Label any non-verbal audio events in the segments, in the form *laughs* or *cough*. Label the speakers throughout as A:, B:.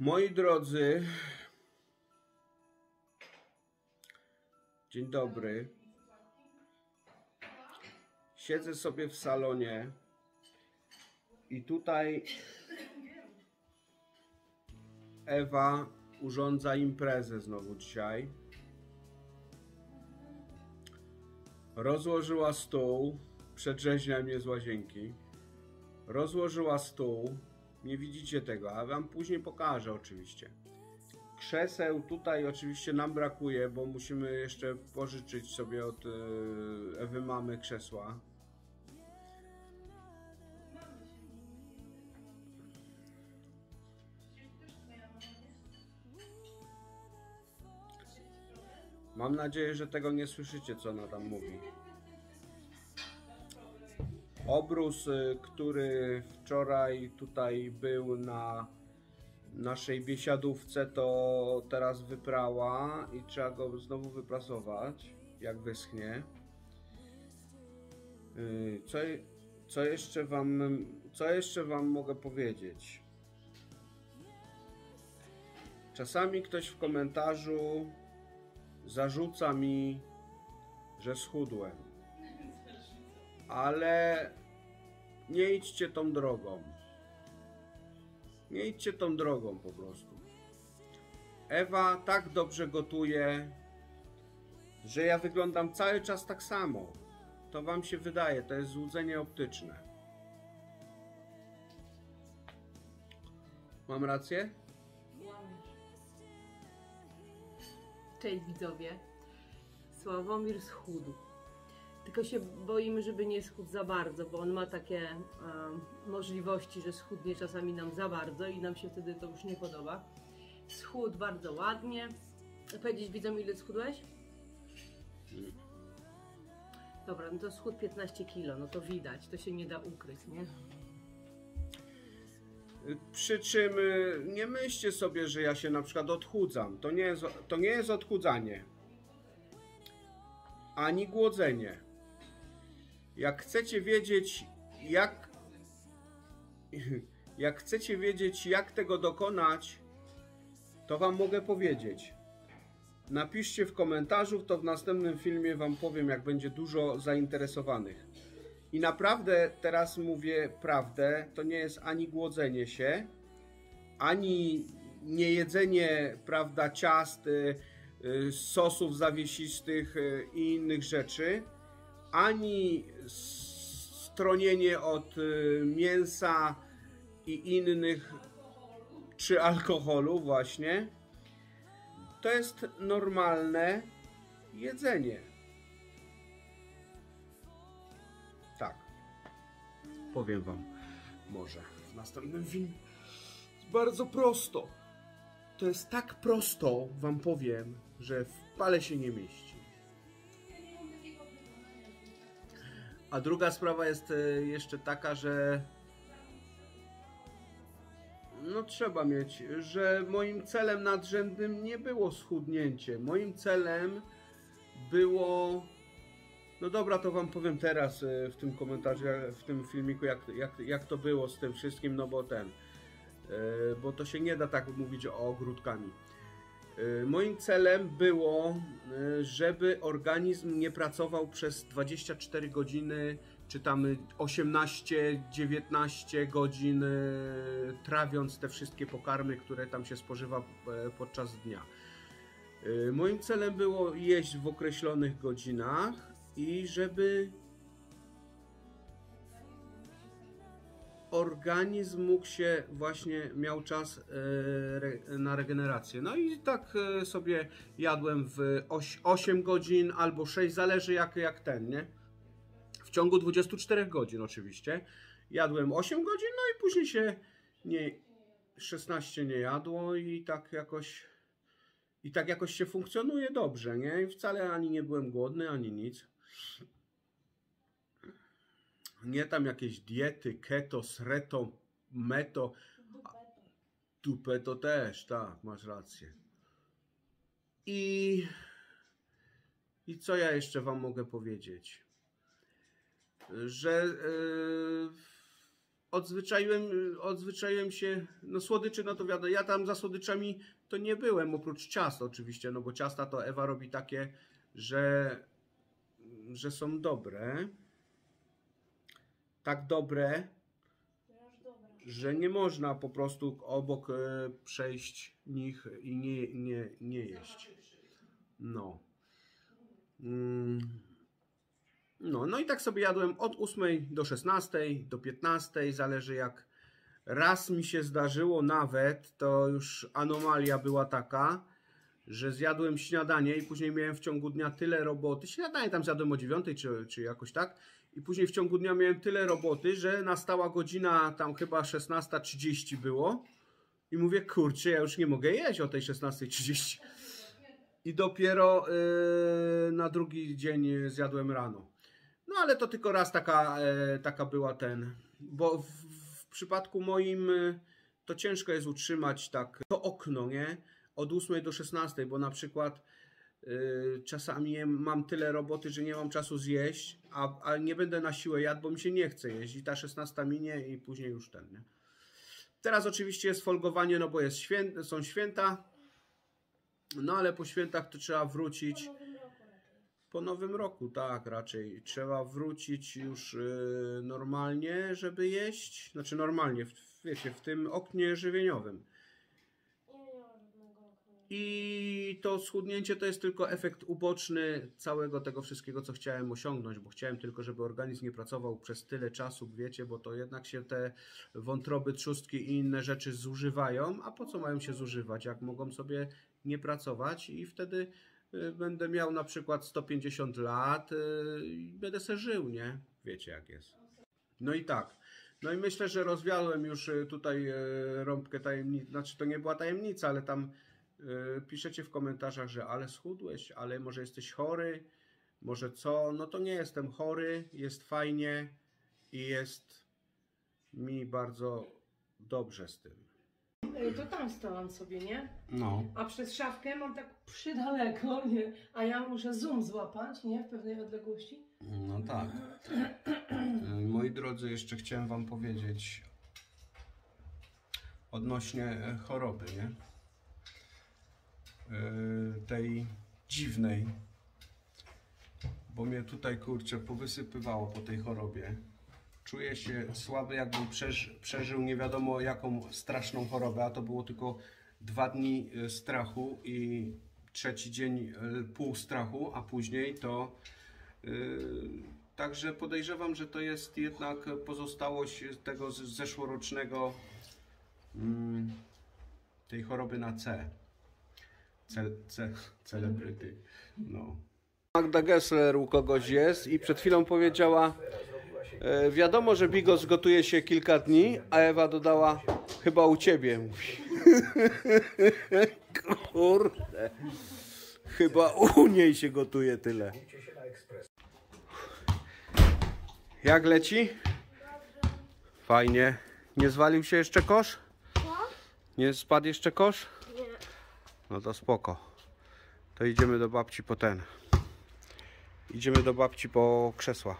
A: Moi drodzy, dzień dobry. Siedzę sobie w salonie i tutaj Ewa urządza imprezę znowu dzisiaj. Rozłożyła stół, przedrzeźnia mnie z łazienki. Rozłożyła stół, nie widzicie tego, a wam później pokażę oczywiście. Krzeseł tutaj oczywiście nam brakuje, bo musimy jeszcze pożyczyć sobie od e, Ewy mamy krzesła. Mam nadzieję, że tego nie słyszycie, co ona tam mówi. Obrus, y, który wczoraj tutaj był na naszej biesiadówce, to teraz wyprała i trzeba go znowu wyprasować, jak wyschnie. Y, Co, co, jeszcze wam, co jeszcze Wam mogę powiedzieć? Czasami ktoś w komentarzu zarzuca mi, że schudłem. Ale nie idźcie tą drogą. Nie idźcie tą drogą po prostu. Ewa tak dobrze gotuje, że ja wyglądam cały czas tak samo. To wam się wydaje, to jest złudzenie optyczne. Mam rację?
B: Cześć widzowie. Sławomir schudł. Tylko się boimy, żeby nie schudł za bardzo, bo on ma takie e, możliwości, że schudnie czasami nam za bardzo i nam się wtedy to już nie podoba. Schudł bardzo ładnie. Powiedzieć widzom ile schudłeś? Dobra, no to schudł 15 kilo, no to widać, to się nie da ukryć, nie?
A: Przy czym y, nie myślcie sobie, że ja się na przykład odchudzam. To nie jest, to nie jest odchudzanie. Ani głodzenie. Jak chcecie wiedzieć, jak. *laughs* Jak chcecie wiedzieć, jak tego dokonać, to Wam mogę powiedzieć. Napiszcie w komentarzu, to w następnym filmie Wam powiem, jak będzie dużo zainteresowanych. I naprawdę teraz mówię prawdę, to nie jest ani głodzenie się, ani niejedzenie, prawda, ciast, y, y, sosów zawiesistych y, i innych rzeczy, ani stronienie od y, mięsa i innych, czy alkoholu właśnie. To jest normalne jedzenie. Tak. Powiem wam może w następnym filmie. Bardzo prosto. To jest tak prosto, wam powiem, że w pale się nie mieści. A druga sprawa jest e, jeszcze taka, że no trzeba mieć, że moim celem nadrzędnym nie było schudnięcie. Moim celem było no dobra, to wam powiem teraz e, w tym komentarzu, w tym filmiku, jak, jak, jak to było z tym wszystkim, no bo ten, e, bo to się nie da tak mówić o ogródkami. E, moim celem było, żeby organizm nie pracował przez 24 godziny, czy tam 18-19 godzin, trawiąc te wszystkie pokarmy, które tam się spożywa podczas dnia. Moim celem było jeść w określonych godzinach, i żeby organizm mógł się właśnie miał czas e, na regenerację. No i tak e, sobie jadłem w 8 godzin albo 6, zależy jak, jak ten, nie? W ciągu 24 godzin oczywiście. Jadłem 8 godzin, no i później się nie 16 nie jadło i tak jakoś i tak jakoś się funkcjonuje dobrze, nie? Wcale ani nie byłem głodny, ani nic. Nie tam jakieś diety, keto, sreto, meto. Tupę to też, tak, masz rację. I, I co ja jeszcze Wam mogę powiedzieć? Że yy, odzwyczaiłem, odzwyczaiłem się, no słodyczy, no to wiadomo, ja tam za słodyczami to nie byłem, oprócz ciast oczywiście, no bo ciasta to Ewa robi takie, że, że są dobre. Tak dobre, że nie można po prostu obok e, przejść nich i nie, nie, nie jeść. No. Mm. No, no i tak sobie jadłem od 8 do 16, do 15, zależy jak raz mi się zdarzyło nawet, to już anomalia była taka, że zjadłem śniadanie i później miałem w ciągu dnia tyle roboty. Śniadanie tam zjadłem o 9 czy, czy jakoś tak. I później w ciągu dnia miałem tyle roboty, że nastała godzina tam chyba 16.30 było. I mówię, kurczę, ja już nie mogę jeść o tej 16.30. I dopiero yy, na drugi dzień zjadłem rano. No ale to tylko raz taka, e, taka była ten. Bo w, w przypadku moim e, to ciężko jest utrzymać tak to okno, nie? Od 8 do 16, bo na przykład czasami mam tyle roboty, że nie mam czasu zjeść, a, a nie będę na siłę jadł, bo mi się nie chce jeść. I ta 16 minie i później już ten, nie? Teraz oczywiście jest folgowanie, no bo jest świę, są święta. No ale po świętach to trzeba wrócić. Po nowym roku, tak, raczej. Trzeba wrócić już y, normalnie, żeby jeść. Znaczy normalnie, w, wiecie, w tym oknie żywieniowym. I to schudnięcie to jest tylko efekt uboczny całego tego wszystkiego, co chciałem osiągnąć, bo chciałem tylko, żeby organizm nie pracował przez tyle czasu, wiecie, bo to jednak się te wątroby, trzustki i inne rzeczy zużywają. A po co mają się zużywać, jak mogą sobie nie pracować i wtedy y, będę miał na przykład 150 lat y, i będę se żył, nie? Wiecie jak jest. No i tak. No i myślę, że rozwiałem już y, tutaj rąbkę tajemnicy. Znaczy to nie była tajemnica, ale tam piszecie w komentarzach, że ale schudłeś, ale może jesteś chory, może co? No to nie jestem chory, jest fajnie i jest mi bardzo dobrze z tym.
B: Ej, To tam stałam sobie, nie?
A: No.
B: A przez szafkę mam tak przydaleko, nie? A ja muszę zoom złapać, nie? W pewnej odległości.
A: No tak. E, Moi drodzy, jeszcze chciałem Wam powiedzieć odnośnie e, choroby, nie? E, Tej dziwnej. Bo mnie tutaj kurczę powysypywało po tej chorobie. Czuję się słaby, jakbym przeż, przeżył nie wiadomo jaką straszną chorobę, a to było tylko dwa dni e, strachu i trzeci dzień e, pół strachu, a później to Yy, Także podejrzewam, że to jest jednak pozostałość tego zeszłorocznego mm, tej choroby na C. Ce, ce, celebryty. No. Magda Gessler u kogoś jest i przed chwilą powiedziała e, wiadomo, że bigos gotuje się kilka dni, a Ewa dodała chyba u ciebie. Mówi. *laughs* Kurde. Chyba u niej się gotuje tyle. Jak leci? Fajnie. Nie zwalił się jeszcze kosz? Nie spadł jeszcze kosz? No to spoko. To idziemy do babci po ten. Idziemy do babci po krzesła.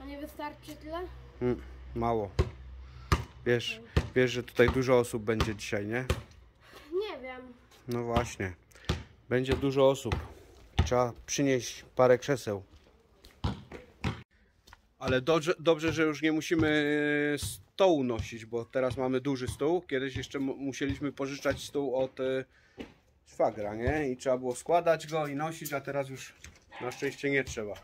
C: A nie wystarczy tyle?
A: Mm, mało. Wiesz, wiesz, że tutaj dużo osób będzie dzisiaj, nie?
C: Nie wiem.
A: No właśnie. Będzie dużo osób. Trzeba przynieść parę krzeseł. Ale dobrze, dobrze, że już nie musimy stołu nosić, bo teraz mamy duży stół. Kiedyś jeszcze mu- musieliśmy pożyczać stół od e, szwagra, nie? I trzeba było składać go i nosić, a teraz już na szczęście nie trzeba.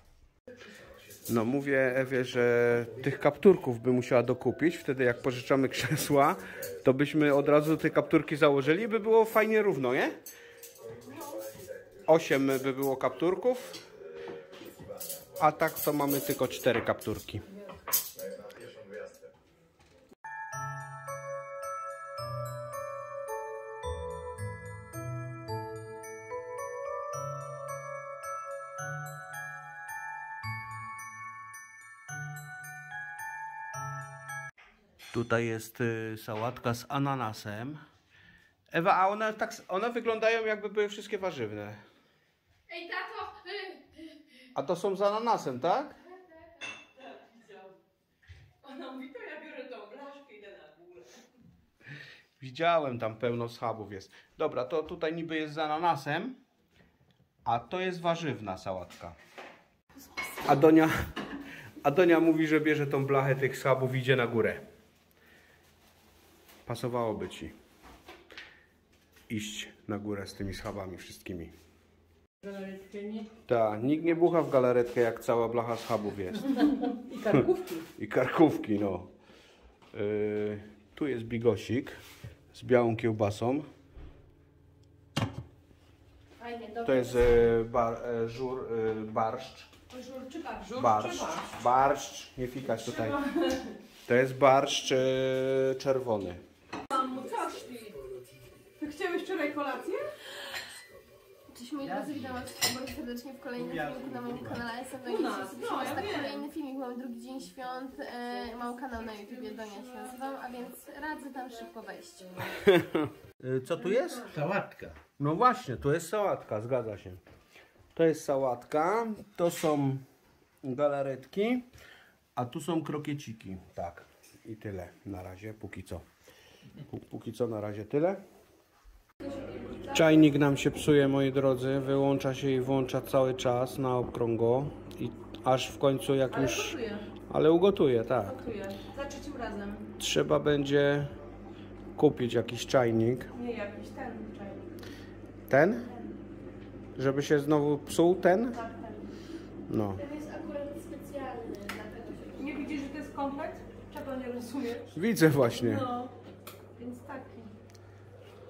A: No mówię Ewie, że tych kapturków by musiała dokupić. Wtedy jak pożyczamy krzesła, to byśmy od razu te kapturki założyli by było fajnie równo, nie? 8 by było kapturków, a tak to mamy tylko 4 kapturki. Tutaj jest y, sałatka z ananasem. Ewa, a one tak, one wyglądają jakby były wszystkie warzywne.
C: Ej, tato!
A: Y, y, a to są z ananasem, tak?
B: tak, tak, tak Ona mówi, to ja biorę tą blaszkę i idę na górę.
A: Widziałem, tam pełno schabów jest. Dobra, to tutaj niby jest z ananasem, a to jest warzywna sałatka. A Donia, a Donia mówi, że bierze tą blachę tych schabów i idzie na górę. Pasowałoby ci iść na górę z tymi schabami wszystkimi. Tak, nikt nie bucha w galaretkę jak cała blacha schabów jest.
B: I karkówki.
A: I karkówki, no. Yy, tu jest bigosik z białą kiełbasą.
C: Fajnie,
A: To jest e, bar, e, żur, e, barszcz.
C: Żur czy barsz?
A: Barszcz. Barszcz. Nie fikać tutaj. To jest barszcz e, czerwony.
B: Chciałeś wczoraj kolację?
C: Cześć moi drodzy, witam was bardzo serdecznie w kolejnym filmiku na moim kanale. Jestem
B: U nas,
C: Donia,
B: no,
C: tak kolejny filmik, mamy drugi dzień świąt, e, mam kanał na YouTubie, Donia się nazywam, a więc radzę tam szybko wejść. *laughs*
A: E, co tu jest?
D: Sałatka.
A: No właśnie, to jest sałatka, zgadza się. To jest sałatka, to są galaretki, a tu są krokieciki. Tak, i tyle na razie, póki co. Pó- Póki co na razie tyle. Czajnik nam się psuje, moi drodzy. Wyłącza się i włącza cały czas na okrągło. I aż w końcu jak
B: Ale
A: już...
B: gotuję,
A: Ale ugotuje, tak.
B: gotuję. Za trzecim razem.
A: Trzeba będzie kupić jakiś czajnik.
B: Nie jakiś ten czajnik.
A: Ten? Żeby się znowu psuł ten?
B: Tak, ten.
A: No.
C: Ten jest akurat specjalny, dlatego się
B: Nie widzisz, że to jest komplet? Czego nie rozumiesz?
A: Widzę właśnie.
B: No.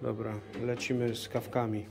A: Dobra, lecimy z kawkami.